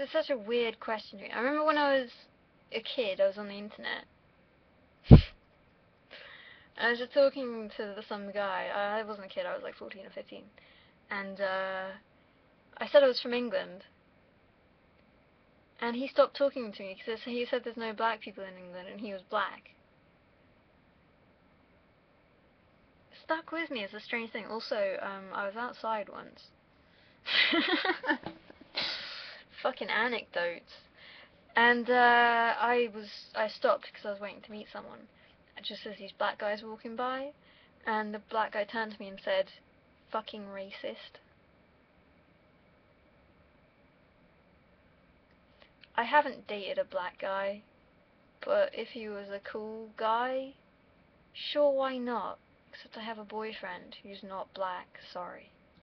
it's such a weird question. to me. I remember when I was a kid, I was on the internet. I was just talking to some guy. I wasn't a kid. I was like 14 or 15, and uh, I said I was from England. And he stopped talking to me because he said there's no black people in England, and he was black. Stuck with me as a strange thing. Also, um, I was outside once. Fucking anecdotes. And uh, I was I stopped because I was waiting to meet someone. Just as these black guys walking by, and the black guy turned to me and said, "Fucking racist." I haven't dated a black guy, but if he was a cool guy, sure, why not? Except I have a boyfriend who's not black, sorry.